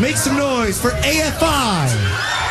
Make some noise for AFI.